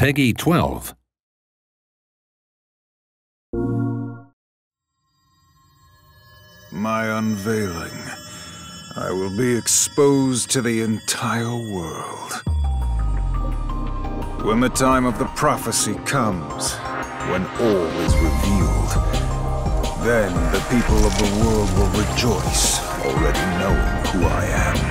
Peggy 12. My unveiling. I will be exposed to the entire world. When the time of the prophecy comes, when all is revealed, then the people of the world will rejoice, already knowing who I am.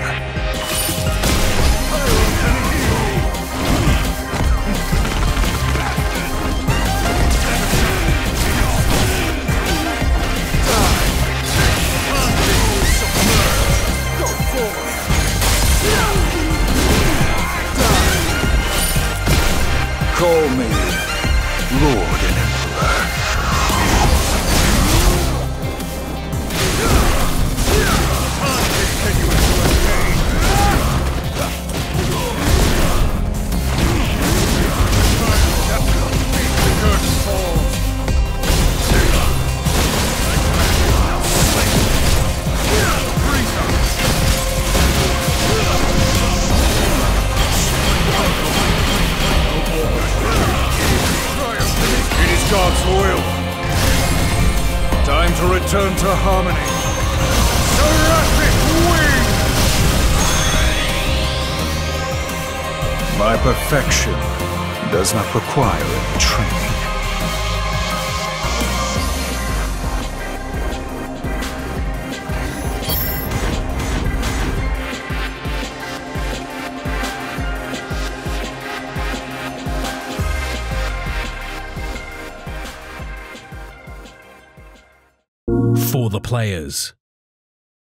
Call me Lord and Emperor. God's will. Time to return to harmony. Seraphic wing! My perfection does not require any training. For the players.